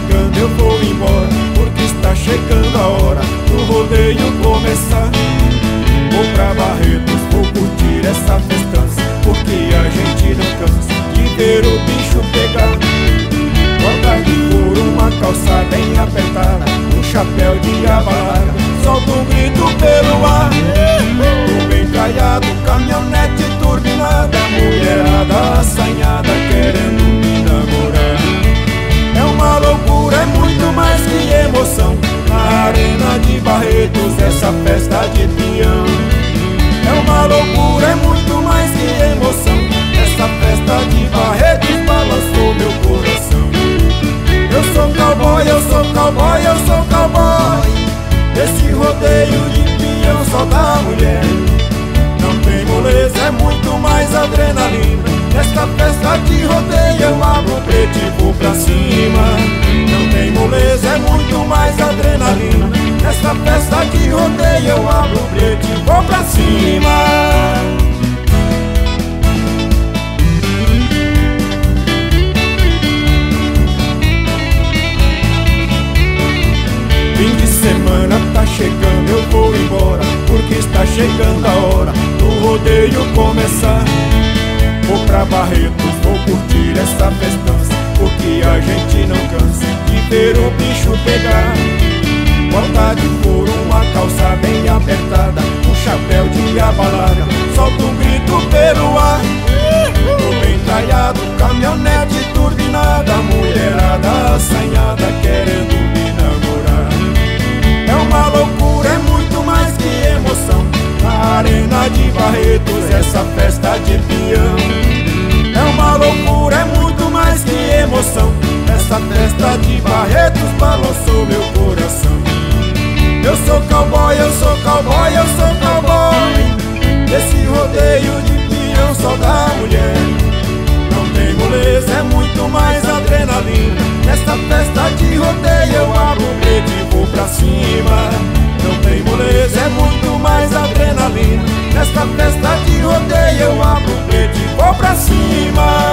chegando, eu vou embora Porque está chegando a hora do rodeio começar. Vou pra Barretos, vou curtir essa festança Porque a gente não cansa de ver o bicho pegar. Bota de couro, uma calça bem apertada Um chapéu de aba Solta um grito pelo ar. Tô bem caiado, caminhonete festa de peão É uma loucura, é muito mais que emoção. Essa festa de Barretos balançou meu coração. Eu sou cowboy, eu sou cowboy, eu sou cowboy. Esse rodeio de peão só da mulher. Não tem moleza, é muito mais adrenalina. Nesta festa de rodeio eu abro o preto e vou pra cima vou pra cima. Fim de semana tá chegando, eu vou embora Porque está chegando a hora do rodeio começar. Vou pra Barretos, vou curtir essa festança Porque a gente não cansa de ver o bicho pegar a balada. Solta um grito pelo ar. Tô bem traiado, caminhonete turbinada Mulherada assanhada querendo me namorar. É uma loucura, é muito mais que emoção. Na arena de Barretos, essa festa de peão. É uma loucura, é muito mais que emoção. Essa festa de Barretos balançou meu coração. Eu sou cowboy, eu sou cowboy, eu sou pra cima.